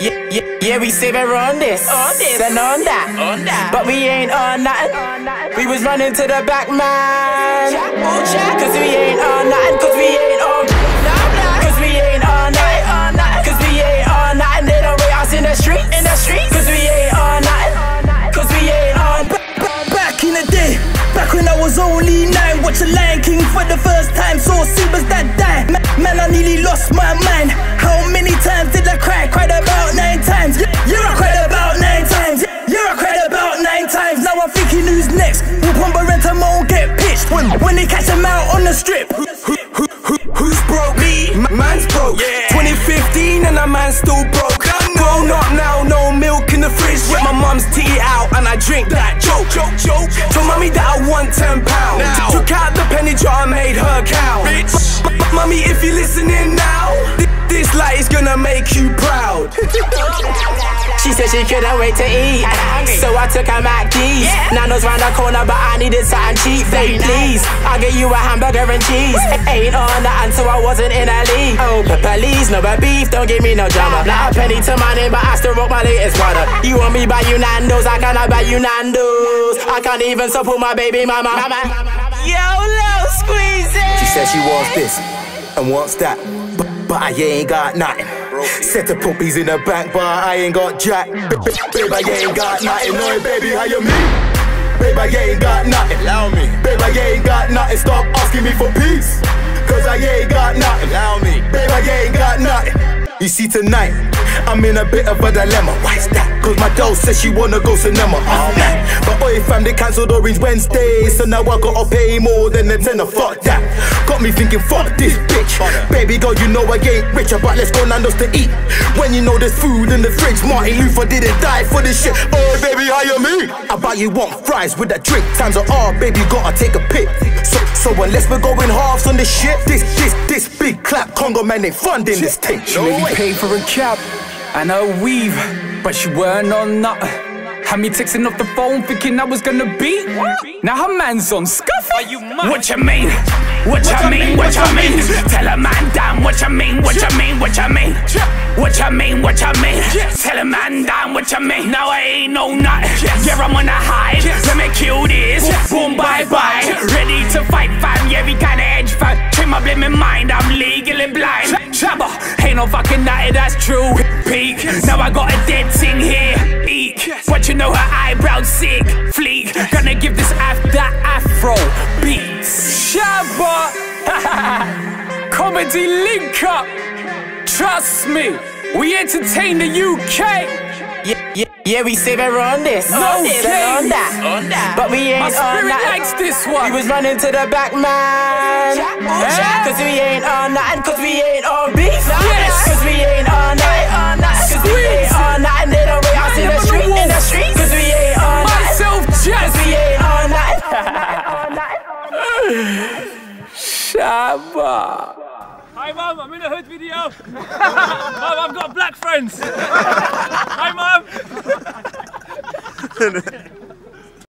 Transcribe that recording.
Yeah, yeah, yeah, we saving on this, on this, and on that, on that. But we ain't on nothing. On nothing. We was running to the back, man. Jack, oh, Jack, cause we ain't on. For the first time. Saw Simba's that die. Man, I nearly lost my mind. How many times did I cry? Cried about nine times. You proud. She said she couldn't wait to eat. So I took her Mac's. Nando's round the corner, but I needed something cheap. Babe, please. I'll get you a hamburger and cheese. Ain't on that, so I wasn't in a league. Oh, but please, no but beef, don't give me no drama. Not a penny to my name, but I still rock my latest water. You want me buy you Nando's? I cannot buy you Nando's. I can't even support my baby mama. Yo, little squeezy. She said she wants this and wants that, but, but I ain't got nothing. Set the puppies in the bank, but I ain't got jack. B- b- Babe, I ain't got nothing. No, baby, how you mean? Babe, I ain't got nothing. Allow me. Babe, I ain't got nothing. Stop asking me for peace. Cause I ain't got nothing. Allow me. Babe, I ain't got nothing. You see, tonight, I'm in a bit of a dilemma. Why's that? Cause my doll says she wanna go cinema. Oh man. But oi fam, they cancelled Orange Wednesday. So now I gotta pay more than the tenner. Fuck that. Got me thinking, fuck this bitch. Baby girl, you know I ain't richer, but let's go Nando's to eat. When you know there's food in the fridge, Martin Luther didn't die for this shit. Oh, baby, you mean? I bet you want fries with a drink. Times are hard, baby, gotta take a pic. So, so unless we're going halves on this shit, this, this, this big clap Congo man ain't funding this thing. She made me pay for a cab and a weave, but she weren't on nothing. Had me texting off the phone thinking I was gonna beat. Now her man's on scuff. Are you mad? What you mean? What you mean? What you mean? Tell a man down. What you mean? What you mean? What you mean? What you mean? What you mean? Tell a man down. What you mean? Now I ain't no nut. Yeah, I'm on a hide. Let me kill this. Boom, bye bye. Ready to fight, fam. Yeah, we kinda edge, fam. Trim my blaming mind. I'm legally blind. Shabba, ain't no fucking nutty, that's true. Peak. Now I got a dead thing here. Eek. But you know her eyebrows sick. Fleek. Gonna give this af that afro beats. Shabba. Comedy link up. Trust me. We entertain the UK. Yeah, yeah, yeah, we say we're on this. No on this, and on that. On that. But we ain't My on spirit that. likes this one. We was running to the back, man. Yeah. Oh, cause we ain't on nothing, cause we ain't on beef. Yes. Cause we ain't Shabba. Hi mum, I'm in a hood video. mum, I've got black friends. Hi mum.